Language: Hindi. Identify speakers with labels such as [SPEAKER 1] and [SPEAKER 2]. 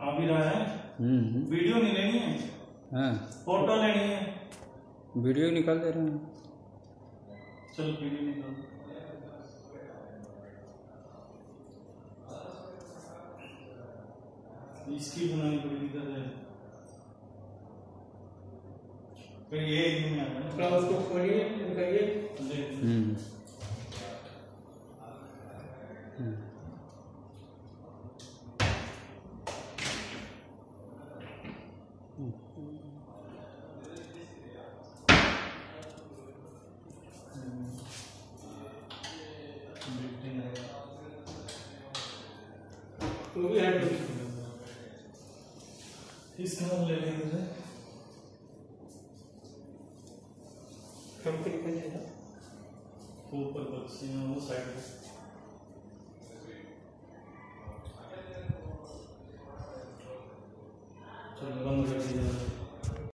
[SPEAKER 1] आ भी रहा है?
[SPEAKER 2] हम्म
[SPEAKER 1] वीडियो नहीं लेनी है?
[SPEAKER 2] हाँ।
[SPEAKER 1] फ़ोटो लेनी है?
[SPEAKER 2] वीडियो निकाल दे रहे हैं।
[SPEAKER 1] चलो वीडियो निकाल। इसकी बनानी पड़ेगी इधर फिर ये एक में आ रहा
[SPEAKER 3] थोड़ा उसको खोलिए दिखाइए
[SPEAKER 1] है
[SPEAKER 2] हम्म।
[SPEAKER 1] हैं
[SPEAKER 3] वो भी हट
[SPEAKER 1] इसका नाम ले लेंगे
[SPEAKER 3] कंपनी का जाएगा
[SPEAKER 1] वो ऊपर बक्से हैं वो साइड 这个办公室之